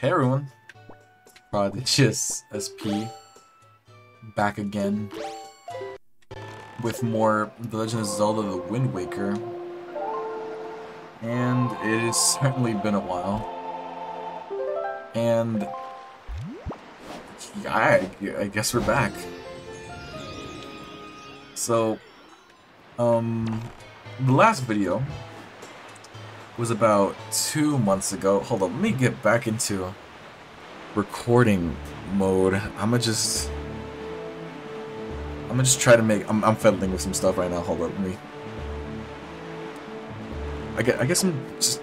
Hey everyone, Prodigious SP back again with more The Legend of Zelda The Wind Waker. And it has certainly been a while. And I, I guess we're back. So, um, the last video was about two months ago. Hold on, let me get back into recording mode. I'ma just... I'm gonna just try to make... I'm, I'm fiddling with some stuff right now. Hold on, let me... I guess, I guess I'm just...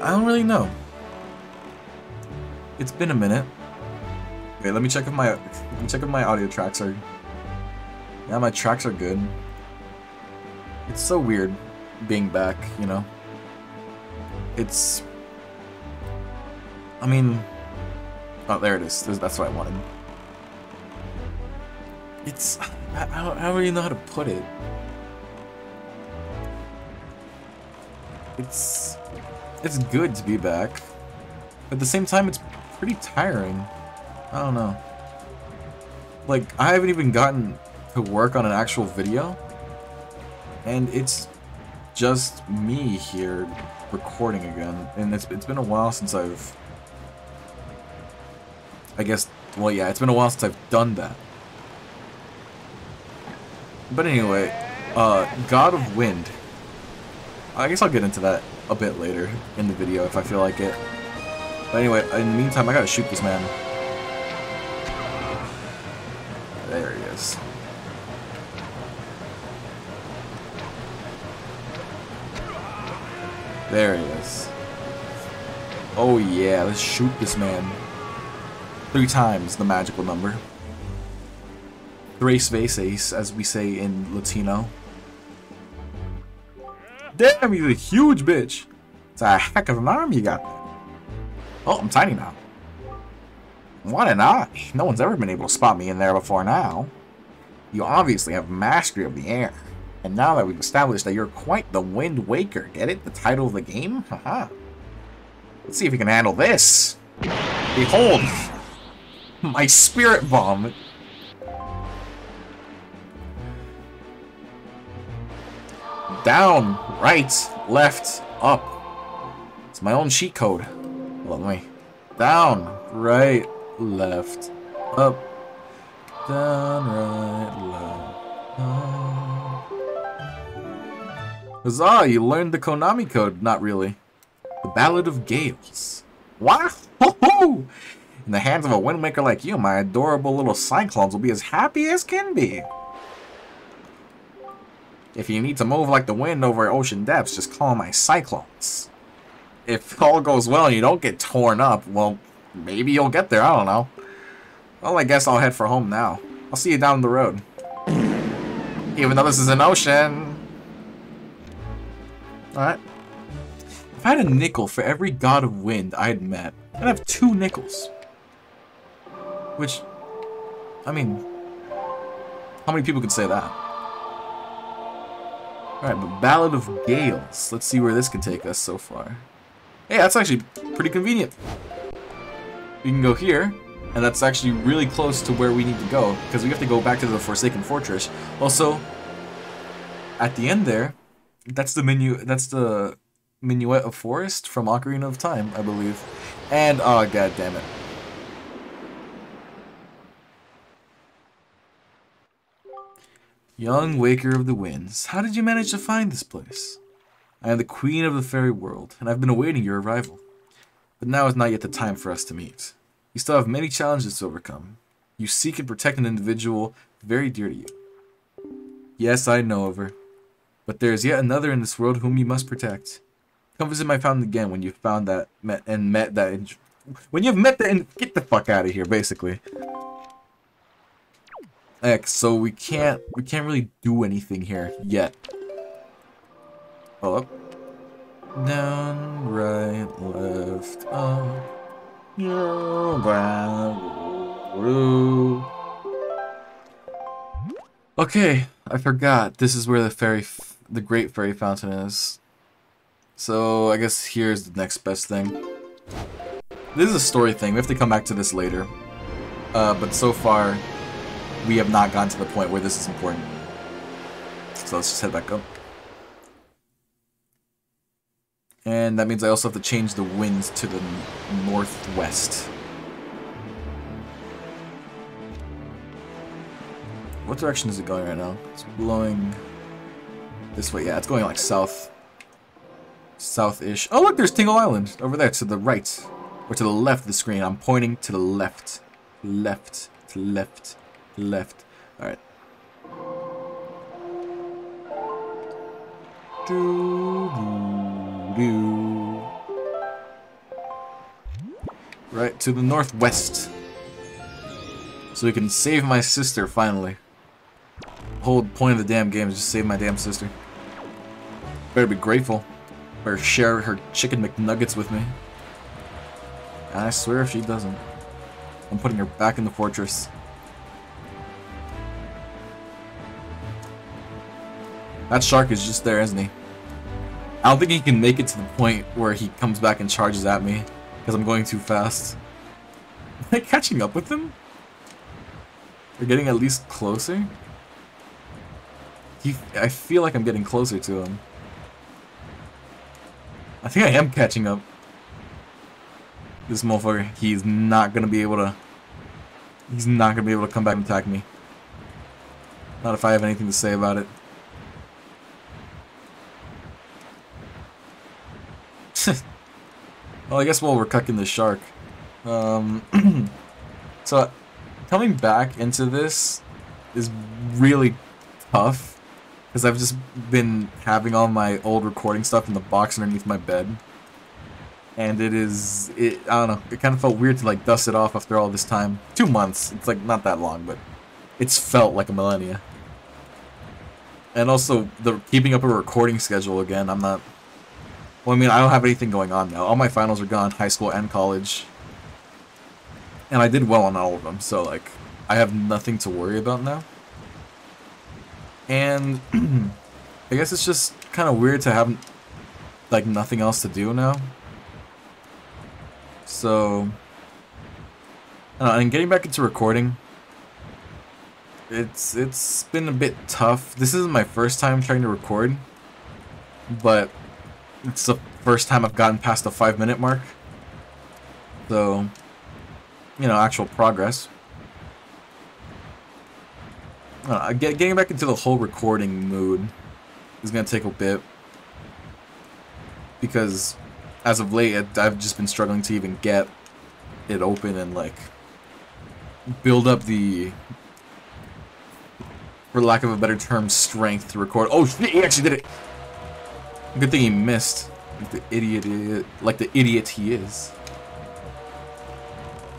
I don't really know. It's been a minute. Okay, let me check if my let me check if my audio tracks are. Yeah, my tracks are good. It's so weird being back, you know. It's. I mean. Oh, there it is. That's what I wanted. It's. I, don't, I don't really know how to put it. It's. It's good to be back. But At the same time, it's pretty tiring. I don't know. Like, I haven't even gotten to work on an actual video. And it's just me here recording again. And it's, it's been a while since I've... I guess, well yeah, it's been a while since I've done that. But anyway, uh, God of Wind. I guess I'll get into that a bit later in the video if I feel like it. But anyway, in the meantime, I gotta shoot this man. There he is. There he is. Oh yeah, let's shoot this man. Three times the magical number. Tres veces, as we say in Latino. Damn, he's a huge bitch. It's a heck of an arm you got. Oh, I'm tiny now. What an eye. No one's ever been able to spot me in there before now. You obviously have mastery of the air. And now that we've established that you're quite the Wind Waker, get it? The title of the game? Haha. Let's see if you can handle this. Behold! My Spirit Bomb! Down, right, left, up. It's my own cheat code. Hold Let me. Down, right, left, up, down, right, left. Huzzah, you learned the Konami code. Not really. The Ballad of Gales. Wow! In the hands of a windmaker like you, my adorable little cyclones will be as happy as can be. If you need to move like the wind over ocean depths, just call my cyclones. If all goes well and you don't get torn up, well, maybe you'll get there, I don't know. Well, I guess I'll head for home now. I'll see you down the road. Even though this is an ocean. Alright. If I had a nickel for every god of wind I had met, I'd have two nickels. Which, I mean, how many people could say that? Alright, but Ballad of Gales. Let's see where this can take us so far. Hey, that's actually pretty convenient. We can go here, and that's actually really close to where we need to go, because we have to go back to the Forsaken Fortress. Also, at the end there, that's the menu. That's the Minuet of Forest from Ocarina of Time, I believe. And, ah, oh, god damn it. Young Waker of the Winds, how did you manage to find this place? I am the Queen of the Fairy World, and I've been awaiting your arrival. But now is not yet the time for us to meet. You still have many challenges to overcome. You seek and protect an individual very dear to you. Yes, I know of her. But there is yet another in this world whom you must protect. Come visit my fountain again when you've found that met and met that when you've met the get the fuck out of here, basically. X, so we can't we can't really do anything here yet. Up. Down, right, left, up. Okay, I forgot. This is where the fairy, the Great Fairy Fountain is. So I guess here's the next best thing. This is a story thing. We have to come back to this later. Uh, but so far, we have not gotten to the point where this is important. So let's just head back up. And that means I also have to change the winds to the northwest. What direction is it going right now? It's blowing this way. Yeah, it's going like south. South-ish. Oh, look, there's Tingle Island over there to the right. Or to the left of the screen. I'm pointing to the left. Left. To left. Left. Alright. Do, do, do. Right, to the northwest. So we can save my sister, finally. Whole point of the damn game is just save my damn sister. Better be grateful. Better share her chicken McNuggets with me. And I swear if she doesn't, I'm putting her back in the fortress. That shark is just there, isn't he? I don't think he can make it to the point where he comes back and charges at me because I'm going too fast. Am I catching up with him? We're getting at least closer? He, I feel like I'm getting closer to him. I think I am catching up. This motherfucker, he's not gonna be able to... He's not gonna be able to come back and attack me. Not if I have anything to say about it. well, I guess while we're cucking the shark. Um, so, coming back into this is really tough because I've just been having all my old recording stuff in the box underneath my bed. And it is, it, I don't know, it kind of felt weird to like dust it off after all this time. Two months, it's like not that long, but it's felt like a millennia. And also, the keeping up a recording schedule again, I'm not, well I mean, I don't have anything going on now. All my finals are gone, high school and college. And I did well on all of them, so like, I have nothing to worry about now. And I guess it's just kind of weird to have like nothing else to do now. So, and getting back into recording, it's it's been a bit tough. This isn't my first time trying to record, but it's the first time I've gotten past the five minute mark. So, you know, actual progress uh, getting back into the whole recording mood is going to take a bit. Because as of late, I've just been struggling to even get it open and, like, build up the, for lack of a better term, strength to record. Oh, shit, he actually did it! Good thing he missed. Like the idiot, like the idiot he is.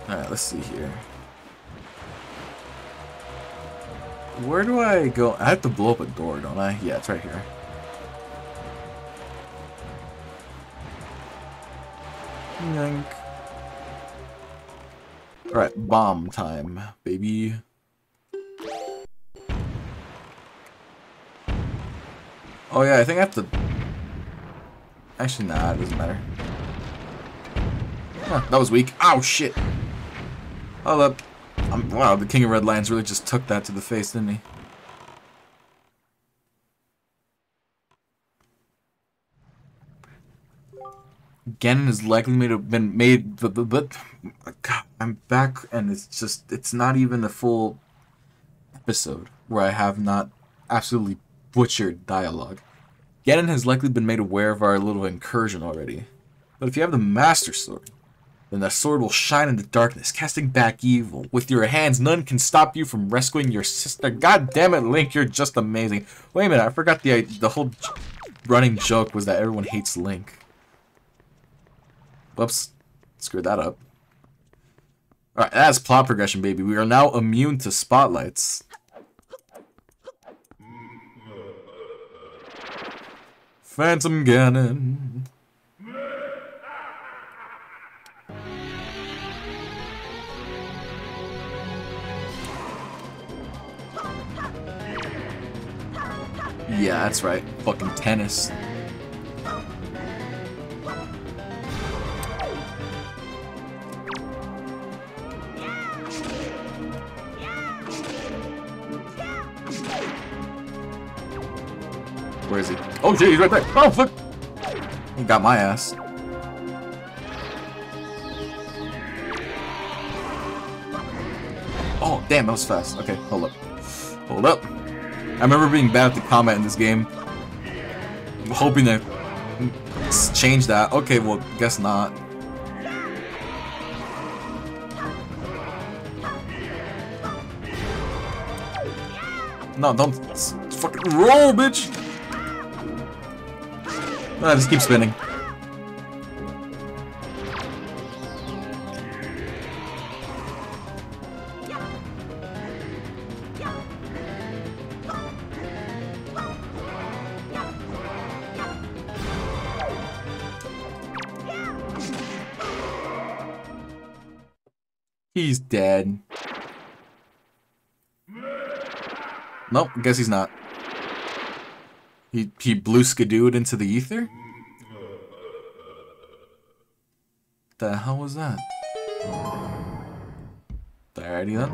Alright, let's see here. Where do I go? I have to blow up a door, don't I? Yeah, it's right here. Yank. Alright, bomb time, baby. Oh yeah, I think I have to... Actually, nah, it doesn't matter. Huh, that was weak. Oh, shit. Hold up. Wow, the King of Red Lions really just took that to the face, didn't he? Ganon is likely made have been made, but, but, but God, I'm back, and it's just it's not even a full episode where I have not absolutely butchered dialogue. Ganon has likely been made aware of our little incursion already, but if you have the Master Sword, then the sword will shine in the darkness, casting back evil. With your hands, none can stop you from rescuing your sister. God damn it, Link, you're just amazing. Wait a minute, I forgot the the whole running joke was that everyone hates Link. Whoops, screwed that up. Alright, that's plot progression, baby. We are now immune to spotlights. Phantom Ganon. Yeah, that's right. Fucking tennis. Where is he? Oh shit, he's right there! Oh fuck! He got my ass. Oh, damn, that was fast. Okay, hold up. Hold up. I remember being bad at the combat in this game. I'm hoping to change that. Okay, well, guess not. No, don't fucking roll, bitch! Ah, just keep spinning. Nope, guess he's not. He he blew skidooed into the ether? The hell was that? Alrighty then.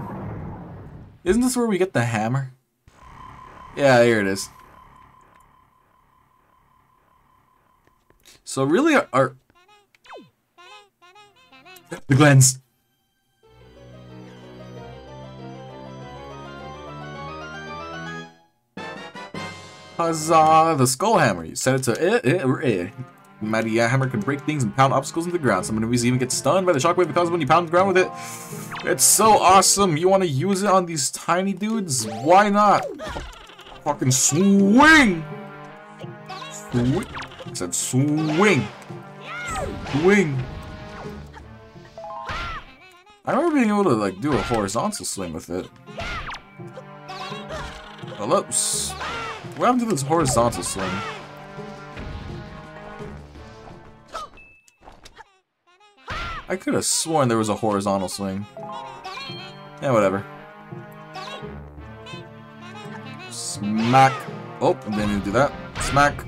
Isn't this where we get the hammer? Yeah, here it is. So really our, the Glens. Huzzah! The Skull Hammer. You set it to eh, eh, or eh. Mighty Hammer can break things and pound obstacles into the ground. Some enemies even get stunned by the shockwave because when you pound the ground with it. It's so awesome! You want to use it on these tiny dudes? Why not? Fucking swing! Swing! I said swing! Swing! I remember being able to like do a horizontal swing with it. Oops. What happened to this horizontal swing? I could have sworn there was a horizontal swing. Yeah, whatever. Smack. Oh, didn't even do that. Smack.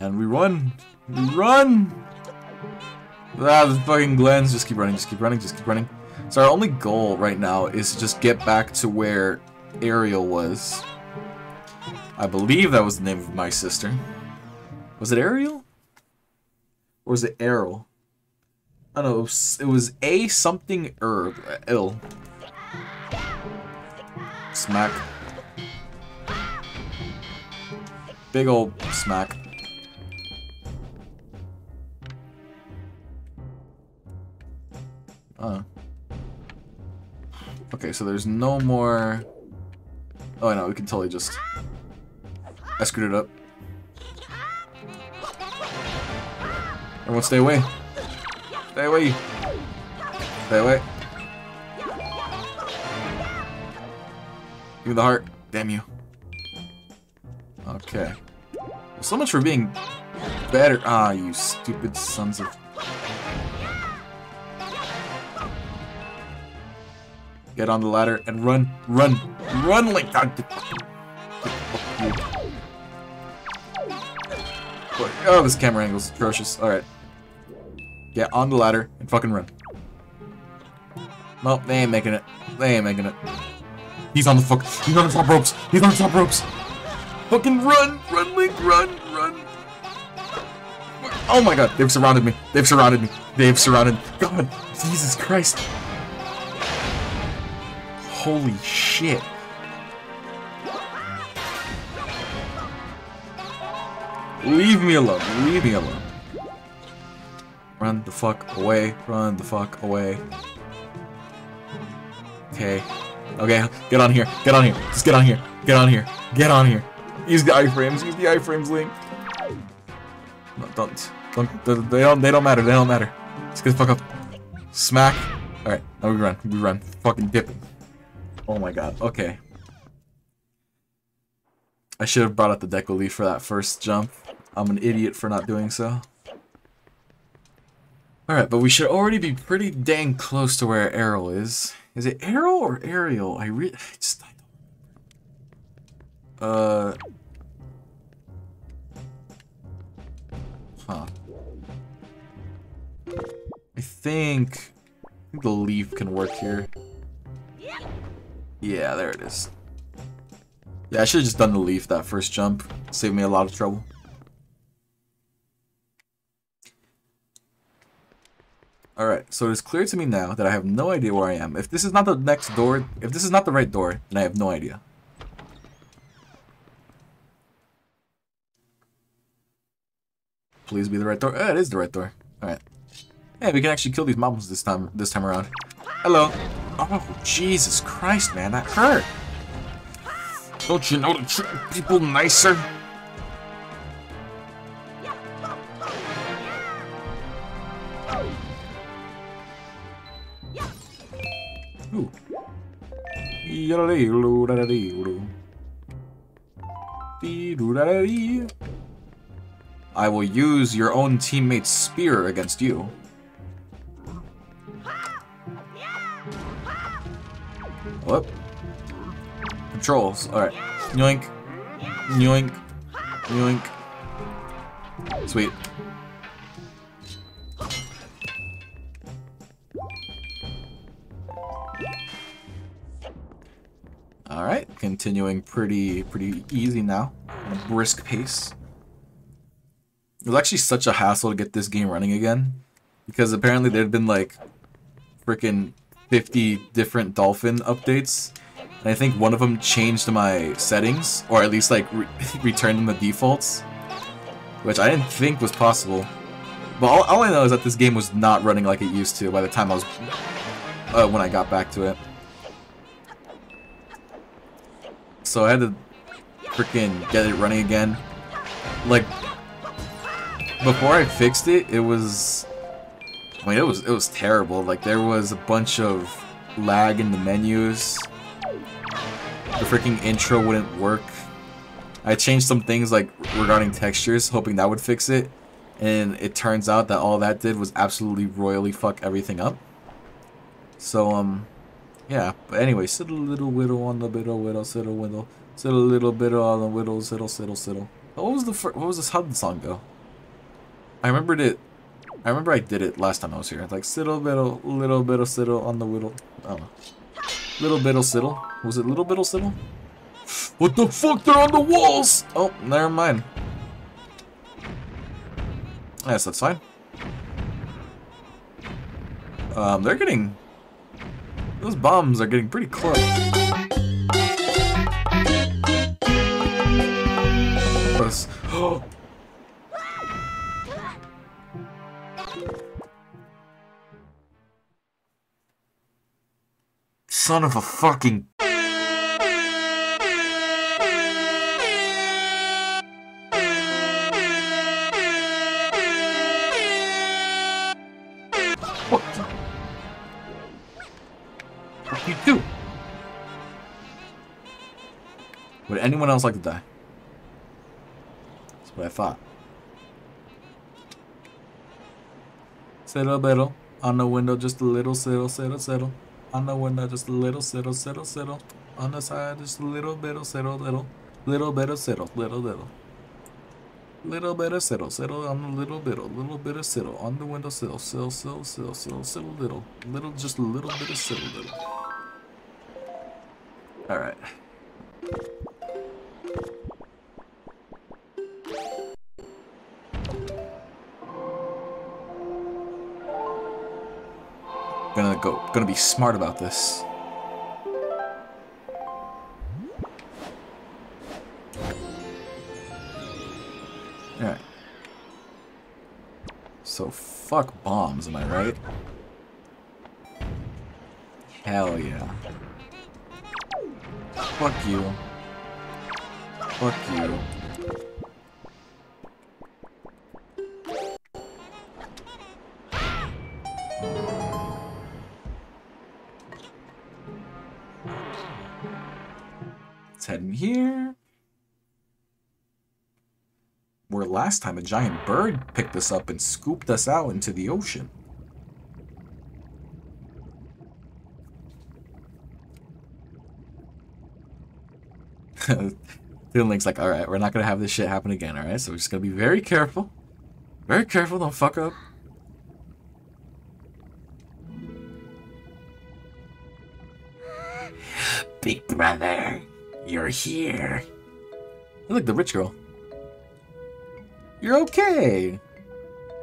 And we run. We run! Ah, the fucking Glens. Just keep running, just keep running, just keep running. So our only goal right now is to just get back to where Ariel was. I believe that was the name of my sister. Was it Ariel? Or was it Errol? I don't know. It was, A something herb. Ill. Smack. Big old smack. Oh. Okay, so there's no more... Oh, no, we can totally just... I screwed it up. Everyone stay away. Stay away. Stay away. Give me the heart. Damn you. Okay. Well, so much for being better. Ah, you stupid sons of... Get on the ladder and run, run, run like Oh, this camera angle is atrocious. Alright. Get on the ladder and fucking run. Nope, they ain't making it. They ain't making it. He's on the fuck. He's on the top ropes. He's on the top ropes. Fucking run, run, Link, run, run. Oh my god, they've surrounded me. They've surrounded me. They've surrounded. God, Jesus Christ. Holy shit. Leave me alone. Leave me alone. Run the fuck away. Run the fuck away. Okay. Okay, get on here. Get on here. Just get on here. Get on here. Get on here. Use the iframes. Use the iframes, Link. No, don't. Don't. They don't. They don't matter. They don't matter. Just get the fuck up. Smack. All right. Now we run. We run. Fucking dipping. Oh my god. Okay. I should have brought out the Deku Leaf for that first jump. I'm an idiot for not doing so. Alright, but we should already be pretty dang close to where Errol is. Is it Errol or Ariel? I really... just... I don't Uh... Huh. I think... I think the leaf can work here. Yeah, there it is. Yeah, I should have just done the leaf that first jump. Saved me a lot of trouble. Alright, so it's clear to me now that I have no idea where I am. If this is not the next door, if this is not the right door, then I have no idea. Please be the right door. Oh, it is the right door. Alright. Hey, we can actually kill these mobs this time this time around. Hello. Oh, Jesus Christ, man, that hurt. Don't you know to treat people nicer? I will use your own teammate's spear against you. What? Controls. Alright. Yoink. Yoink. Yoink. Sweet. Continuing pretty pretty easy now. A brisk pace. It was actually such a hassle to get this game running again. Because apparently there'd been like freaking 50 different Dolphin updates. And I think one of them changed my settings, or at least like re returned them the defaults. Which I didn't think was possible. But all, all, I know is that this game was not running like it used to by the time I was... Uh, when I got back to it. So I had to freaking get it running again. Like, before I fixed it, it was... I mean, it was it was terrible. Like, there was a bunch of lag in the menus. The freaking intro wouldn't work. I changed some things, like, regarding textures, hoping that would fix it. And it turns out that all that did was absolutely royally fuck everything up. So, um, yeah. But anyway, sit a little whittle on the biddle, whittle, siddle, whittle. Sit a little bit on the whittle, siddle, siddle, siddle. What was the what was this? How song go? I remembered it. I remember I did it last time I was here. Like siddle biddle, little of siddle on the whittle. Oh, little biddle siddle. Was it little biddle siddle? What the fuck? They're on the walls. Oh, never mind. Yes, that's fine. Um, they're getting... Those bombs are getting pretty close. Son of a fucking... anyone else like to die? That's what I thought. Settle, settle. On the window, just a little settle, settle, settle. On the window, just a little settle, settle, settle. On the side, just a little bit settle, little. Little bit of settle, little, little. Little bit of settle, settle on a little bit, little bit of settle on the window sill, sill, sill, sill, sill, sill, little, little, just a little bit of settle, little. All go, gonna be smart about this. Alright. So fuck bombs, am I right? Hell yeah. Fuck you. Fuck you. Last time a giant bird picked us up and scooped us out into the ocean. Link's like, alright, we're not gonna have this shit happen again, alright? So we're just gonna be very careful. Very careful, don't fuck up. Big brother, You're here. Hey, look, the rich girl. You're okay.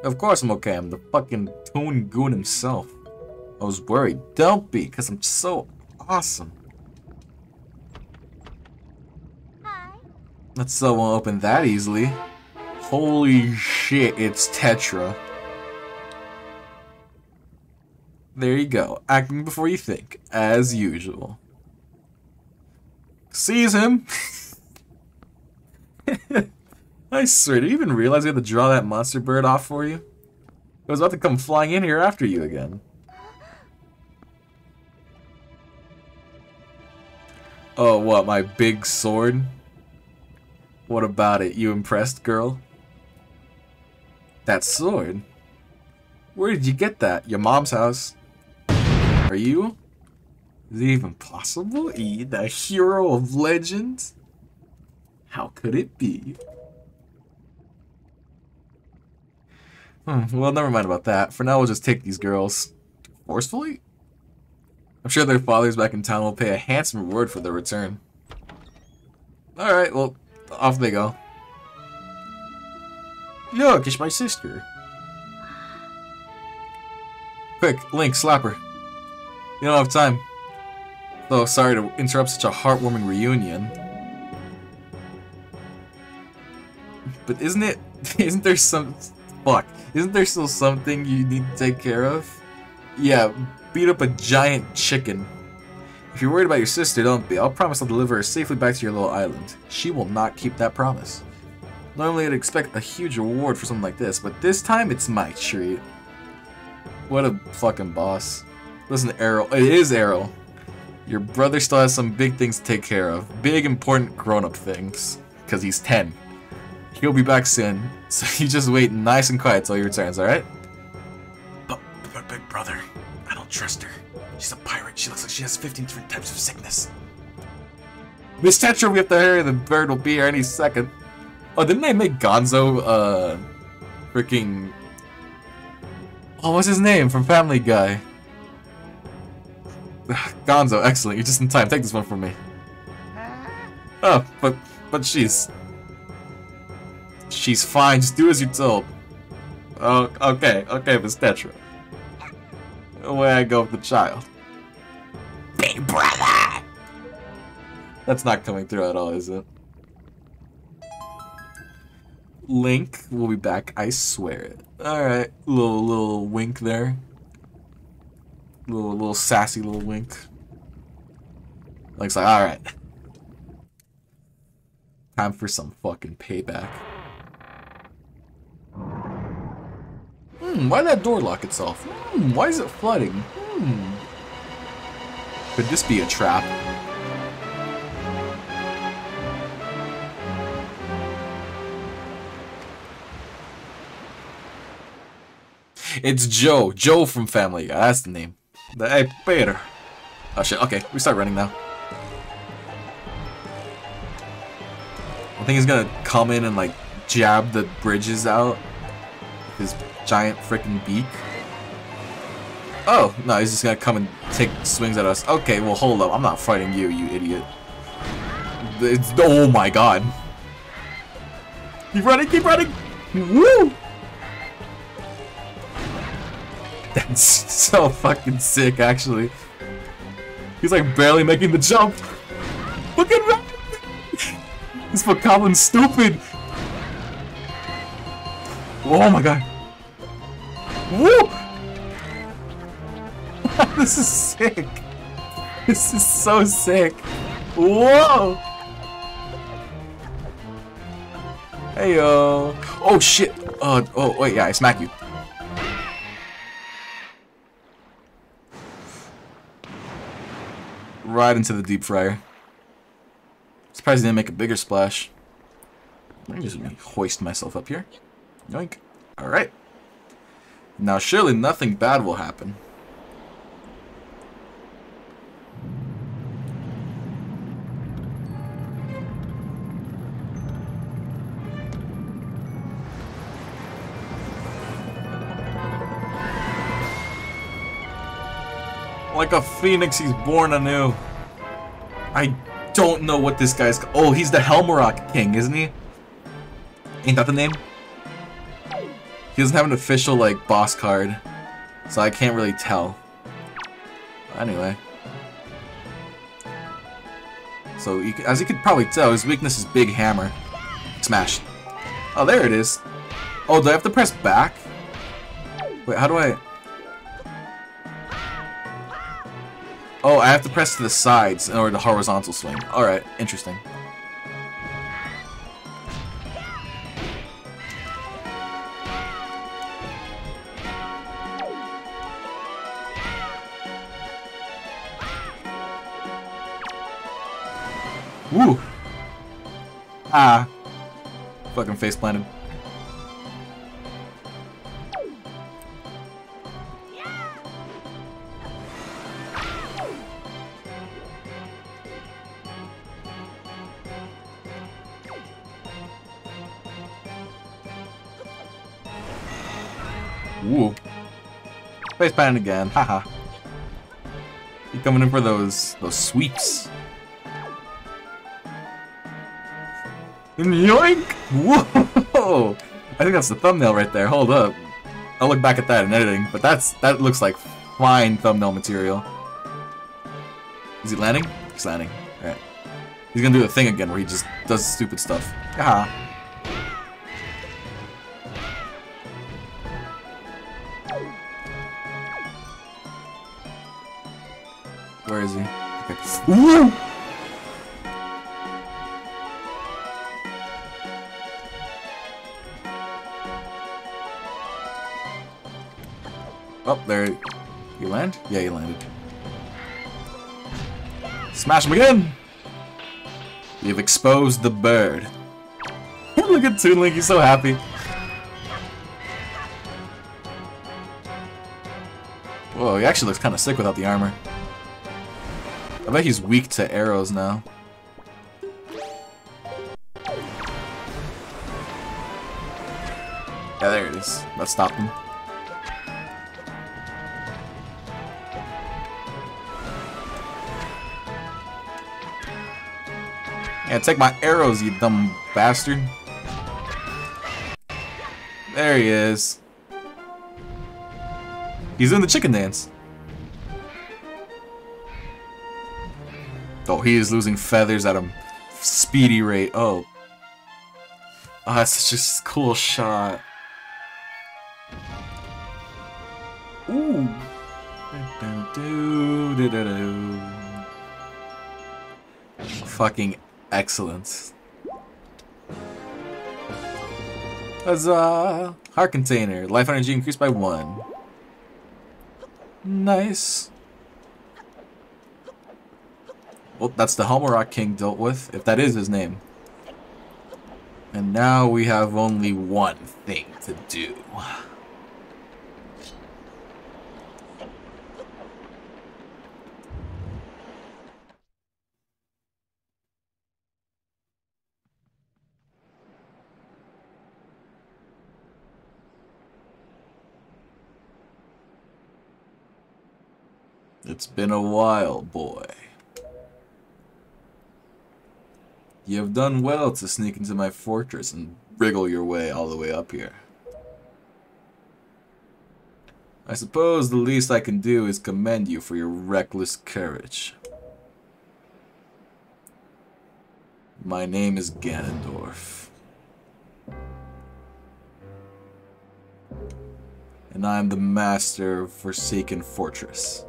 Of course I'm okay. I'm the fucking Toon Goon himself. I was worried. Don't be, because I'm so awesome. Hi. Uh, that cell won't open that easily. Holy shit, it's Tetra. There you go. Acting before you think, as usual. Sees him. I swear, did you even realize we had to draw that monster bird off for you? It was about to come flying in here after you again. Oh, what, my big sword? What about it? You impressed, girl? That sword? Where did you get that? Your mom's house? Are you? Is it even possible? E, the hero of legends? How could it be? Hmm, well, never mind about that. For now, we'll just take these girls. Forcefully? I'm sure their fathers back in town will pay a handsome reward for their return. Alright, well, off they go. Look, it's my sister. Quick, Link, slap her. You don't have time. Though, sorry to interrupt such a heartwarming reunion. But isn't it... Isn't there some... Fuck. Isn't there still something you need to take care of? Yeah, beat up a giant chicken. If you're worried about your sister, don't be. I'll promise I'll deliver her safely back to your little island. She will not keep that promise. Normally I'd expect a huge reward for something like this, but this time it's my treat. What a fucking boss. Listen, Arrow. It is Arrow. Your brother still has some big things to take care of. Big, important grown-up things. Because he's 10. He'll be back soon, so you just wait nice and quiet till he returns, alright? But, but, big brother, I don't trust her. She's a pirate. She looks like she has 15 different types of sickness. Miss Tetra, we have to hurry. The bird will be here any second. Oh, didn't they make Gonzo, uh, freaking... Oh, what's his name from Family Guy? Gonzo, excellent. You're just in time. Take this one from me. Oh, but, but she's... She's fine. Just do as you're told. Oh, okay, okay, Miss Tetra. Away I go with the child. Big brother! That's not coming through at all, is it? Link will be back, I swear it. Alright, little little wink there. Little little sassy little wink. Link's like, alright. Time for some fucking payback. Hmm, why that door lock itself? Hmm, why is it flooding? Hmm. Could this be a trap? It's Joe. Joe from Family Guy. That's the name. Hey, Peter. Oh shit. Okay, we start running now. I think he's gonna come in and like jab the bridges out his giant freaking beak. Oh, no, he's just gonna come and take swings at us. Okay, well, hold up. I'm not fighting you, you idiot. It's, oh my god. Keep running, keep running! Woo! That's so fucking sick, actually. He's like barely making the jump. Look at that! This Bokoblin stupid! Oh my god. Woo! this is sick. This is so sick. Whoa! Hey yo. Oh shit. Uh, oh wait, yeah, I smack you. Right into the deep fryer. Surprised he didn't make a bigger splash. Let me just hoist myself up here. Yoink. Alright. Now surely nothing bad will happen. Like a phoenix, he's born anew. I don't know what this guy's... Oh, he's the Helmaroc King, isn't he? Ain't that the name? He doesn't have an official, like, boss card. So I can't really tell. Anyway. So, you, as you could probably tell, his weakness is Big Hammer. Smash. Oh, there it is. Oh, do I have to press back? Wait, how do I... Oh, I have to press to the sides in order to horizontal swing. Alright, interesting. Woo! Ah. Fucking face planted. Woo. Face planted again. Haha. You coming in for those those sweeps. Yoink! Whoa! I think that's the thumbnail right there. Hold up. I'll look back at that in editing, but that's that looks like fine thumbnail material. Is he landing? He's landing. Alright. He's gonna do the thing again where he just does stupid stuff. Haha. Where is he? Okay. Woo! Yeah, you landed. Smash him again! You've exposed the bird. Look at Toon Link, he's so happy. Whoa, he actually looks kind of sick without the armor. I bet he's weak to arrows now. Yeah, there it is. That stopped him. Yeah, take my arrows, you dumb bastard. There he is. He's doing the chicken dance. Oh, he is losing feathers at a speedy rate. Oh. Oh, that's such a cool shot. Ooh. Fucking Excellent. Huzzah! Heart container. Life energy increased by one. Nice. Well, that's the Helmaroc King dealt with, if that is his name. And now we have only one thing to do. It's been a while, boy. You have done well to sneak into my fortress and wriggle your way all the way up here. I suppose the least I can do is commend you for your reckless courage. My name is Ganondorf. And I am the master of Forsaken Fortress.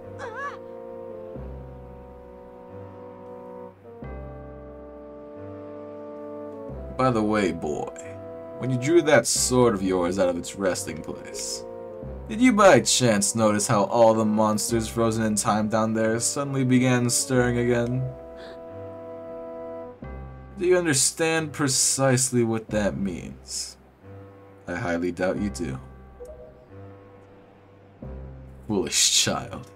By the way, boy, when you drew that sword of yours out of its resting place, did you by chance notice how all the monsters frozen in time down there suddenly began stirring again? Do you understand precisely what that means? I highly doubt you do. Foolish child.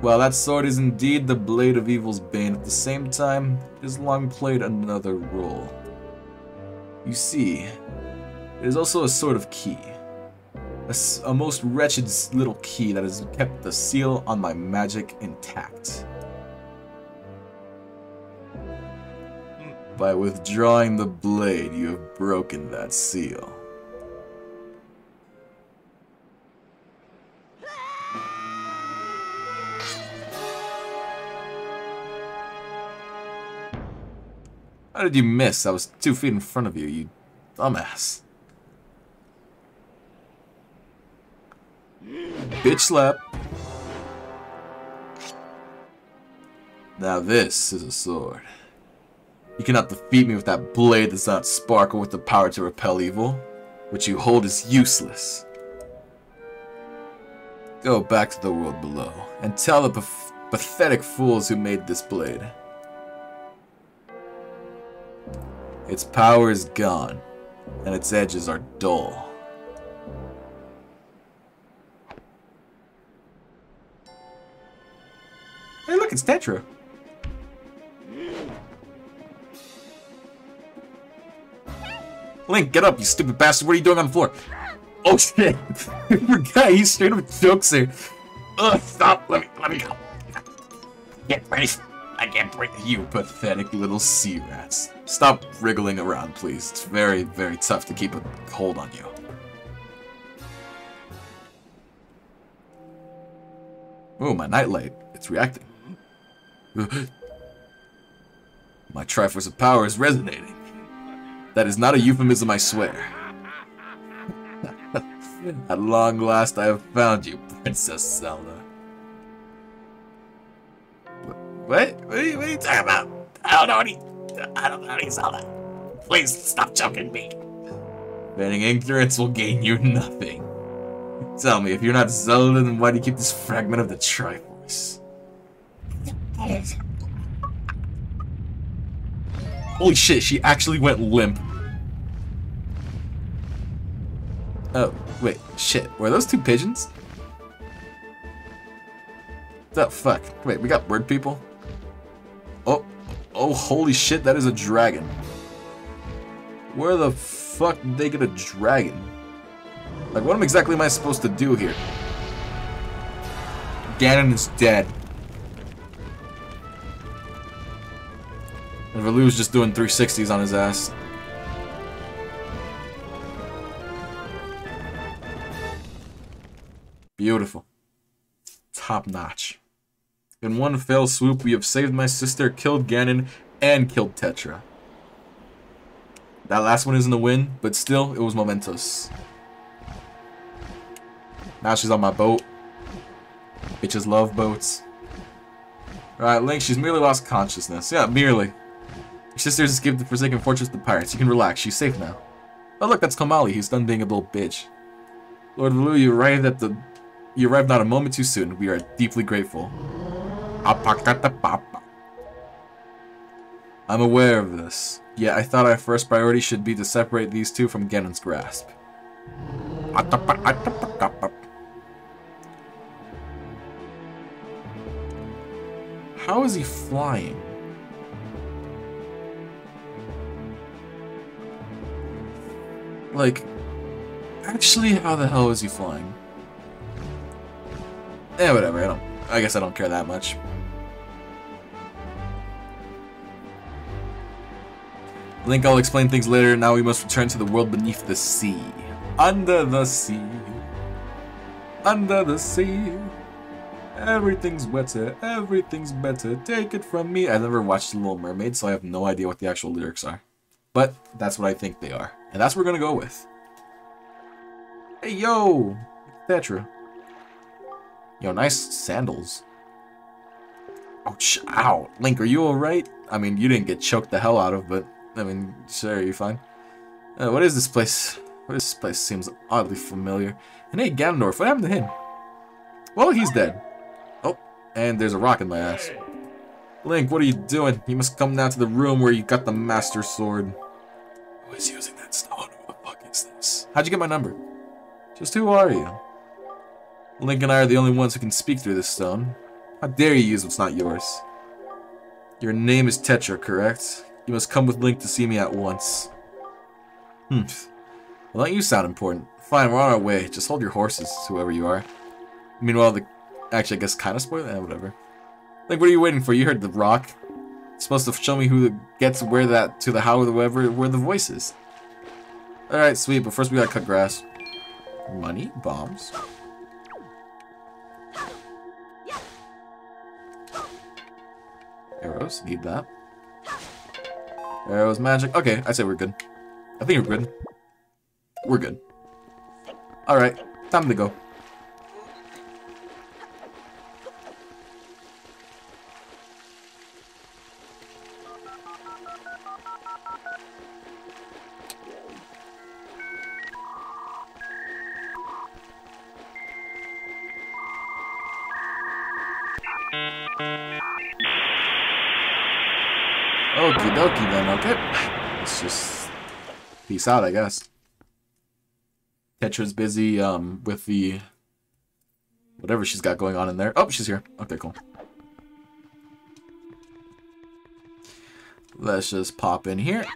While that sword is indeed the blade of evil's bane, at the same time, it has long played another role. You see, it is also a sort of key. A, a most wretched little key that has kept the seal on my magic intact. By withdrawing the blade, you have broken that seal. How did you miss? I was two feet in front of you, you dumbass. Bitch slap. Now this is a sword. You cannot defeat me with that blade that does not sparkle with the power to repel evil. What you hold is useless. Go back to the world below, and tell the pathetic fools who made this blade. Its power is gone, and its edges are dull. Hey look, it's Tetra. Link, get up, you stupid bastard. What are you doing on the floor? Oh shit. Forgot he straight up chokes her. Ugh, stop. Let me, let me go. Get ready. I can't breathe. You pathetic little sea rats. Stop wriggling around, please. It's very, very tough to keep a hold on you. Oh, my nightlight. It's reacting. my Triforce of Power is resonating. That is not a euphemism, I swear. At long last I have found you, Princess Zelda. What? What are you, what are you talking about? I don't know any... I don't know any Zelda. Please stop choking me. Banning ignorance will gain you nothing. Tell me, if you're not Zelda, then why do you keep this fragment of the Triforce? Holy shit, she actually went limp. Oh, wait, shit. Were those two pigeons? The fuck? Wait, we got bird people? Oh, holy shit, that is a dragon. Where the fuck did they get a dragon? Like, what exactly am I supposed to do here? Ganon is dead. And Valoo's just doing 360s on his ass. Beautiful. Top notch. In one fell swoop, we have saved my sister, killed Ganon, and killed Tetra. That last one isn't a win, but still, it was momentous. Now she's on my boat. Bitches love boats. Alright, Link, she's merely lost consciousness. Yeah, merely. Your sister just gave the Forsaken Fortress to the pirates. You can relax, she's safe now. Oh look, that's Komali. He's done being a little bitch. Lord Lu, you arrived at the you arrived not a moment too soon. We are deeply grateful. I'm aware of this, yet I thought our first priority should be to separate these two from Ganon's grasp. How is he flying? Like, actually, how the hell is he flying? Eh, whatever, I don't... I guess I don't care that much. Link, I'll explain things later. Now we must return to the world beneath the sea. Under the sea. Under the sea. Everything's wetter, everything's better, take it from me. I never watched The Little Mermaid, so I have no idea what the actual lyrics are. But that's what I think they are. And that's what we're gonna go with. Hey, yo! Tetra. Yo, nice sandals. Ouch, ow. Link, are you alright? I mean, you didn't get choked the hell out of, but, I mean, sure, you're fine? Uh, what is this place? What is this place? Seems oddly familiar. And hey, Ganondorf, what happened to him? Well, he's dead. Oh, and there's a rock in my ass. Link, what are you doing? You must come now to the room where you got the Master Sword. Who is using that stone? Who the fuck is this? How'd you get my number? Just who are you? Link and I are the only ones who can speak through this stone. How dare you use what's not yours? Your name is Tetra, correct? You must come with Link to see me at once. Hmm. Well, don't you sound important. Fine, we're on our way. Just hold your horses, whoever you are. Meanwhile, the... Actually, I guess kind of spoiler? Eh, whatever. Like, what are you waiting for? You heard the rock. It's supposed to show me who gets where that to the how or the wherever where the voice is. Alright, sweet, but first we gotta cut grass. Money, bombs. Arrows, need that. Arrows, magic. Okay, I say we're good. I think we're good. We're good. Alright, time to go. Peace out, I guess. Tetra's busy um, with the whatever she's got going on in there. Oh, she's here. Okay, cool. Let's just pop in here.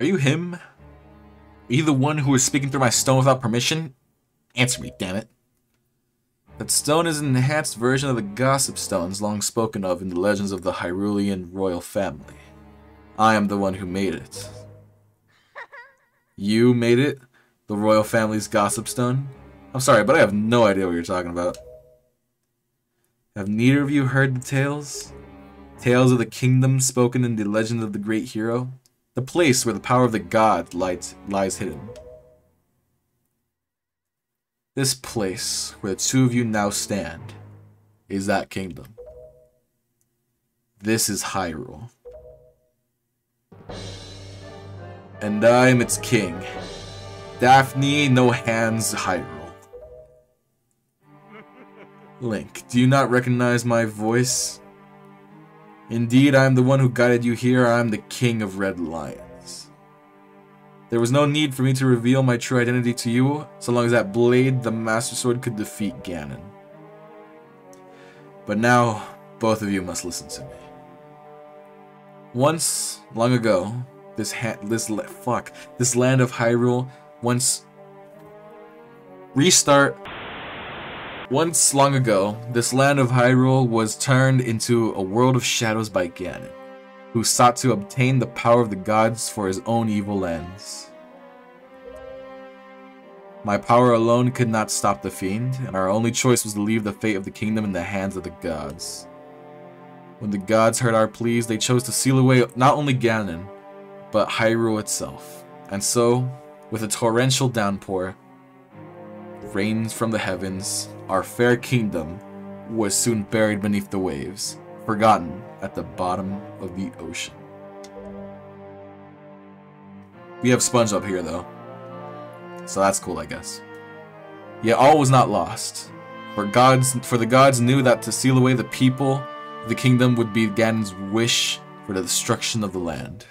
Are you him? Are you the one who is speaking through my stone without permission? Answer me, damn it. That stone is an enhanced version of the gossip stones long spoken of in the legends of the Hyrulean royal family. I am the one who made it. You made it? The royal family's gossip stone? I'm sorry, but I have no idea what you're talking about. Have neither of you heard the tales? Tales of the kingdom spoken in the legend of the great hero? The place where the power of the god light lies hidden. This place where the two of you now stand is that kingdom. This is Hyrule. And I am its king, Daphnes Nohansen Hyrule. Link, do you not recognize my voice? Indeed, I am the one who guided you here. I am the king of Red Lions. There was no need for me to reveal my true identity to you, so long as that blade, the Master Sword, could defeat Ganon. But now, both of you must listen to me. Once, long ago, this ha this fuck, this land of Hyrule, once restart once long ago, this land of Hyrule was turned into a world of shadows by Ganon, who sought to obtain the power of the gods for his own evil ends. My power alone could not stop the fiend, and our only choice was to leave the fate of the kingdom in the hands of the gods. When the gods heard our pleas, they chose to seal away not only Ganon, but Hyrule itself. And so, with a torrential downpour, rains from the heavens, our fair kingdom was soon buried beneath the waves, forgotten at the bottom of the ocean. We have Sponge up here, though. So that's cool, I guess. Yet all was not lost. For gods, for the gods knew that to seal away the people, the kingdom would be Ganon's wish for the destruction of the land.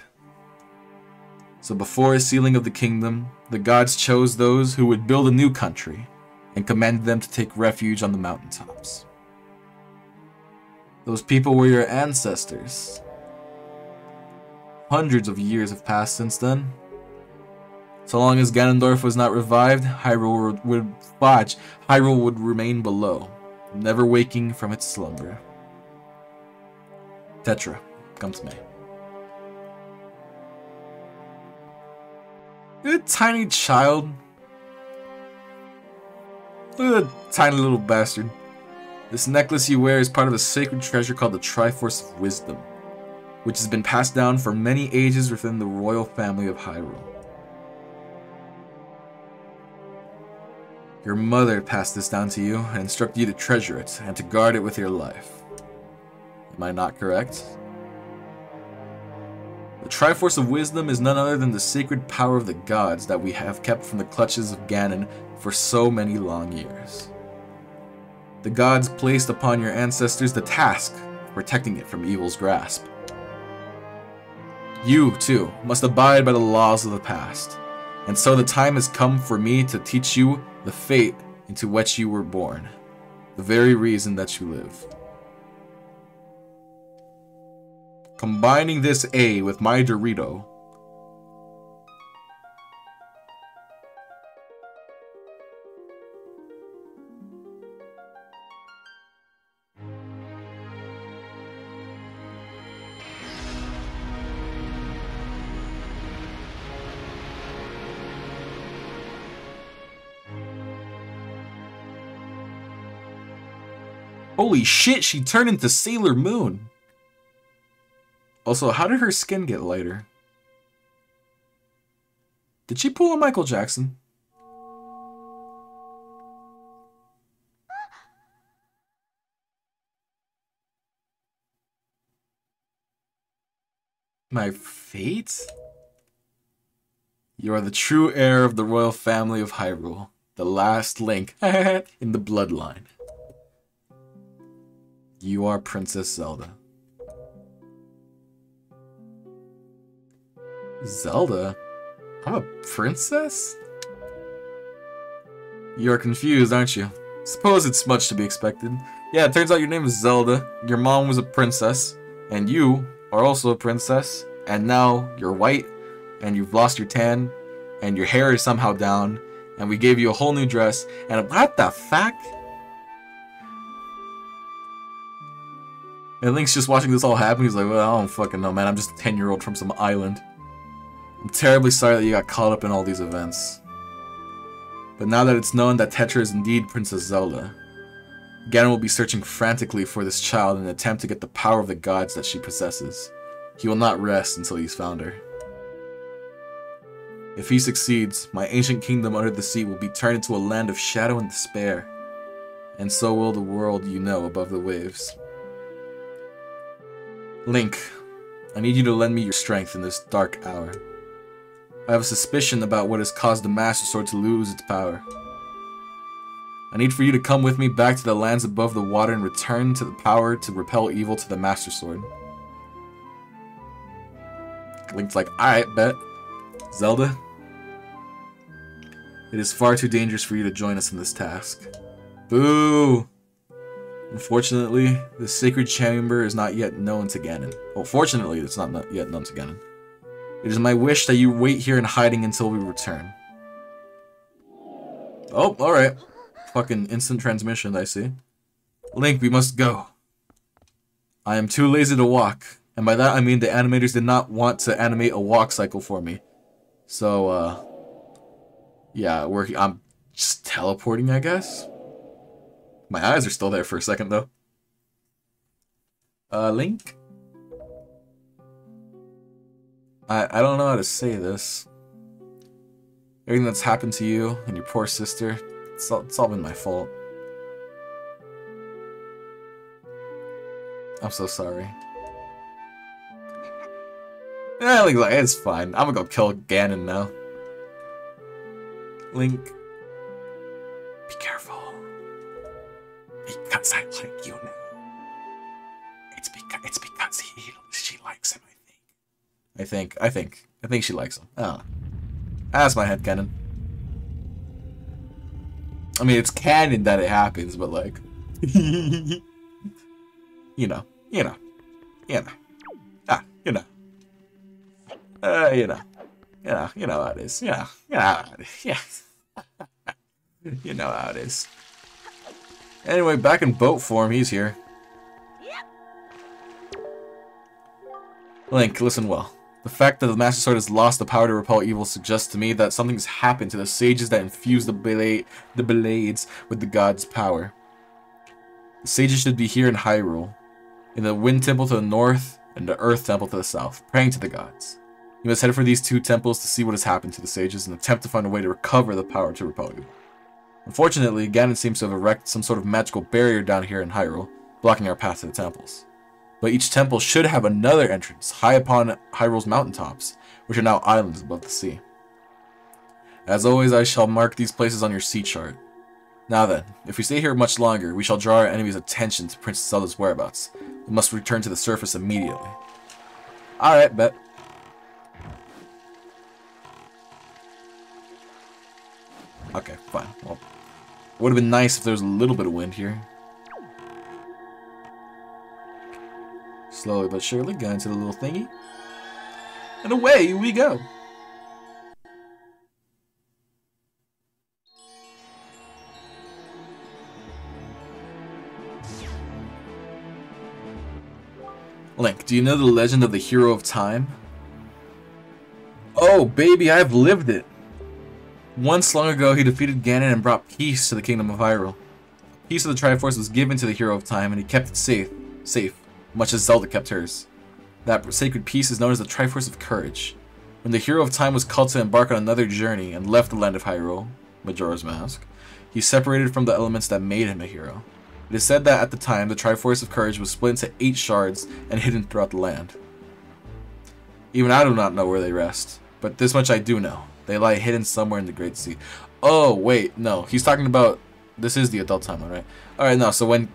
So before a sealing of the kingdom, the gods chose those who would build a new country, and commanded them to take refuge on the mountaintops. Those people were your ancestors. Hundreds of years have passed since then. So long as Ganondorf was not revived, Hyrule would watch. Hyrule would remain below, never waking from its slumber. Tetra, come to me. You're a tiny child Look at that tiny little bastard. This necklace you wear is part of a sacred treasure called the Triforce of Wisdom, which has been passed down for many ages within the royal family of Hyrule. Your mother passed this down to you and instructed you to treasure it and to guard it with your life. Am I not correct? The Triforce of Wisdom is none other than the sacred power of the gods that we have kept from the clutches of Ganon for so many long years. The gods placed upon your ancestors the task of protecting it from evil's grasp. You, too, must abide by the laws of the past, and so the time has come for me to teach you the fate into which you were born, the very reason that you live. Combining this A with my Dorito. Holy shit, she turned into Sailor Moon. Also, how did her skin get lighter? Did she pull a Michael Jackson? My fate? You are the true heir of the royal family of Hyrule, the last link in the bloodline. You are Princess Zelda. Zelda? I'm a princess? You're confused, aren't you? Suppose it's much to be expected. Yeah, it turns out your name is Zelda, your mom was a princess, and you are also a princess, and now you're white, and you've lost your tan, and your hair is somehow down, and we gave you a whole new dress, and what the fuck? And Link's just watching this all happen. He's like, well, I don't fucking know, man. I'm just a 10 year old from some island. I'm terribly sorry that you got caught up in all these events. But now that it's known that Tetra is indeed Princess Zelda, Ganon will be searching frantically for this child in an attempt to get the power of the gods that she possesses. He will not rest until he's found her. If he succeeds, my ancient kingdom under the sea will be turned into a land of shadow and despair. And so will the world you know above the waves. Link, I need you to lend me your strength in this dark hour. I have a suspicion about what has caused the Master Sword to lose its power. I need for you to come with me back to the lands above the water and return to the power to repel evil to the Master Sword. Link's like, alright, bet. Zelda? It is far too dangerous for you to join us in this task. Boo! Unfortunately, the sacred chamber is not yet known to Ganon. Well, fortunately, it's not yet known to Ganon. It is my wish that you wait here in hiding until we return. Oh, alright. Fucking instant transmission, I see. Link, we must go. I am too lazy to walk, and by that I mean the animators did not want to animate a walk cycle for me. So, uh... Yeah, we're, I'm just teleporting, I guess? My eyes are still there for a second, though. Uh, Link? I, I don't know how to say this. Everything that's happened to you and your poor sister, it's all, it's all been my fault. I'm so sorry. Yeah, Link, like, it's fine. I'm gonna go kill Ganon now. Link, be careful. Because I like you now. It's because it's because he she likes him. I think. I think. I think. I think she likes him. Oh, that's my head canon. I mean, it's canon that it happens, but like, you know, you know, you know, ah, you know, uh, you know, you know, you know how it is. Yeah, you know how it is. Yeah. you know how it is. Anyway, back in boat form, he's here. Link, listen well. The fact that the Master Sword has lost the power to repel evil suggests to me that something's happened to the sages that infused the, the blades with the god's power. The sages should be here in Hyrule, in the Wind Temple to the north and the Earth Temple to the south, praying to the gods. You must head for these two temples to see what has happened to the sages and attempt to find a way to recover the power to repel evil. Unfortunately, Ganon seems to have erected some sort of magical barrier down here in Hyrule, blocking our path to the temples. But each temple should have another entrance high upon Hyrule's mountaintops, which are now islands above the sea. As always, I shall mark these places on your sea chart. Now then, if we stay here much longer, we shall draw our enemy's attention to Princess Zelda's whereabouts. We must return to the surface immediately. Alright, bet. Okay, fine. Well, would have been nice if there was a little bit of wind here. Slowly but surely, get into the little thingy. And away we go. Link, do you know the legend of the Hero of Time? Oh, baby, I've lived it. Once long ago, he defeated Ganon and brought peace to the Kingdom of Hyrule. A piece of the Triforce was given to the Hero of Time, and he kept it safe, safe, much as Zelda kept hers. That sacred piece is known as the Triforce of Courage. When the Hero of Time was called to embark on another journey and left the land of Hyrule, Majora's Mask, he separated from the elements that made him a hero. It is said that at the time, the Triforce of Courage was split into eight shards and hidden throughout the land. Even I do not know where they rest, but this much I do know. They lie hidden somewhere in the Great Sea. Oh, wait, no. He's talking about... This is the adult timeline, right? Alright, no, so when...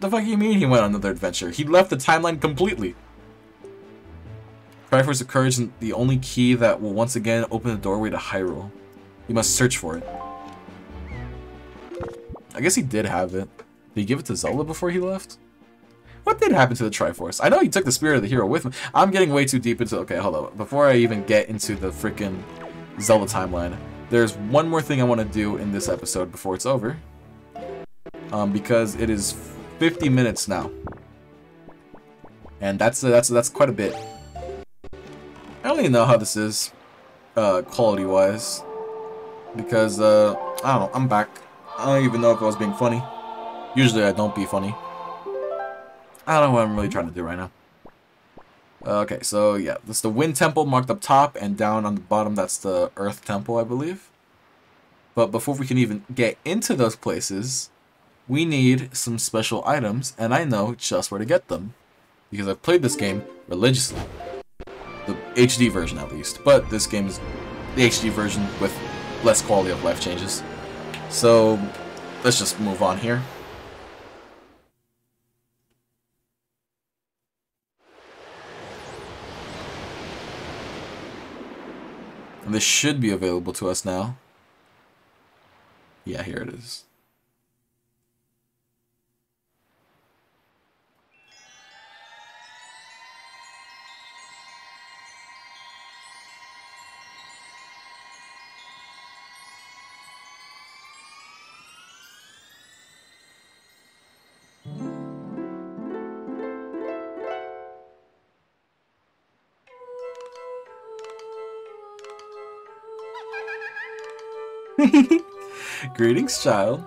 The fuck you mean he went on another adventure? He left the timeline completely. Triforce of Courage is the only key that will once again open the doorway to Hyrule. You must search for it. I guess he did have it. Did he give it to Zelda before he left? What did happen to the Triforce? I know he took the Spirit of the Hero with him. I'm getting way too deep into... Okay, hold on. Before I even get into the freaking Zelda timeline, there's one more thing I want to do in this episode before it's over. Um, because it is 50 minutes now. And that's, that's, that's quite a bit. I don't even know how this is, uh, quality-wise. Because, uh, I don't know, I'm back. I don't even know if I was being funny. Usually I don't be funny. I don't know what I'm really trying to do right now. Okay, so yeah, that's the Wind Temple marked up top, and down on the bottom that's the Earth Temple, I believe. But before we can even get into those places, we need some special items, and I know just where to get them. Because I've played this game religiously. The HD version at least, but this game is the HD version with less quality of life changes. So, let's just move on here. This should be available to us now. Yeah, here it is. Greetings, child.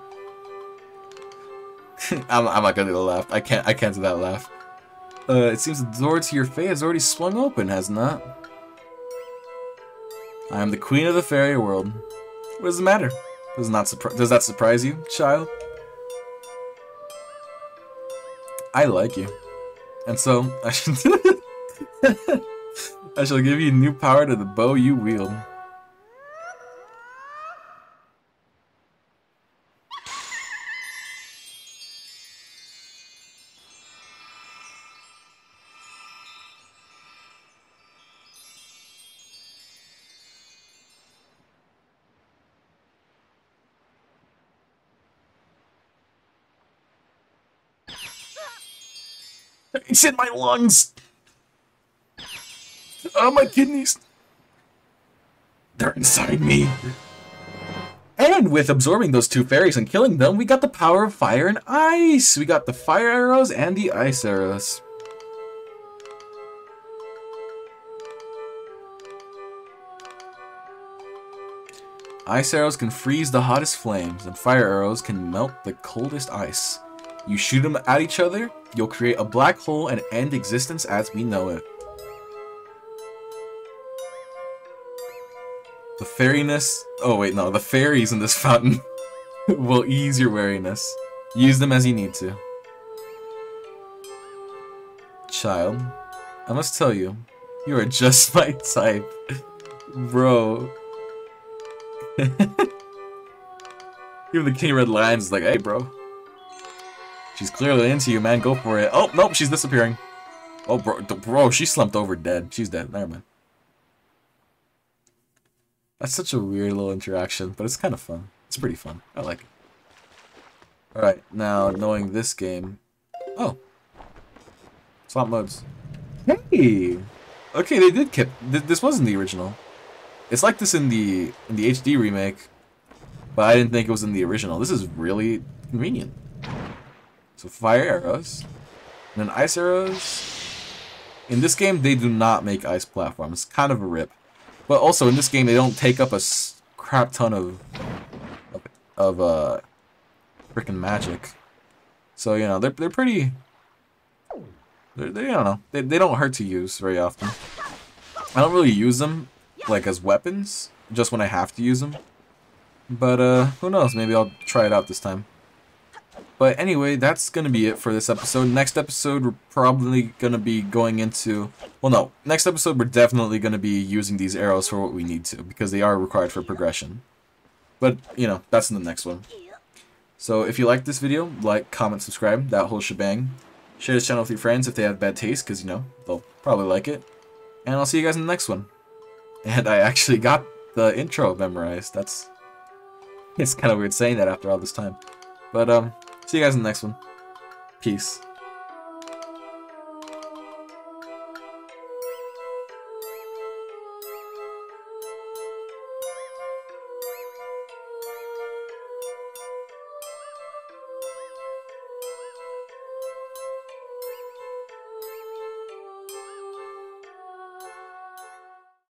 I'm, I'm not gonna do the laugh. I can't. I can't do that laugh. Uh, it seems the door to your fate has already swung open, has not? I am the queen of the fairy world. What does it matter? Does not does that surprise you, child? I like you, and so I should. I shall give you new power to the bow you wield. It's in my lungs. Oh, my kidneys. They're inside me. And with absorbing those two fairies and killing them, we got the power of fire and ice. We got the fire arrows and the ice arrows. Ice arrows can freeze the hottest flames, and fire arrows can melt the coldest ice. You shoot them at each other, you'll create a black hole and end existence as we know it. The fairiness... Oh wait, no. The fairies in this fountain will ease your wariness. Use them as you need to. Child, I must tell you, you are just my type. Bro. Even the King Red Lions is like, hey bro. She's clearly into you, man. Go for it. Oh, nope, she's disappearing. Oh, bro, bro, she slumped over dead. She's dead. Never mind. That's such a weird little interaction, but it's kind of fun. It's pretty fun. I like it. Alright, now, knowing this game... Oh. Swap modes. Hey! Okay, they did keep... Th this wasn't the original. It's like this in the in the HD remake, but I didn't think it was in the original. This is really convenient. So fire arrows, and then ice arrows. In this game, they do not make ice platforms. Kind of a rip. But also in this game, they don't take up a crap ton of of, of uh freaking magic. So you know they're they're pretty. They're, they I don't know they they don't hurt to use very often. I don't really use them like as weapons, just when I have to use them. But uh, who knows? Maybe I'll try it out this time. But anyway, that's going to be it for this episode. Next episode, we're probably going to be going into... Well, no. Next episode, we're definitely going to be using these arrows for what we need to, because they are required for progression. But, you know, that's in the next one. So if you like this video, like, comment, subscribe, that whole shebang. Share this channel with your friends if they have bad taste, because, you know, they'll probably like it. And I'll see you guys in the next one. And I actually got the intro memorized. That's... It's kind of weird saying that after all this time. But, um, see you guys in the next one. Peace.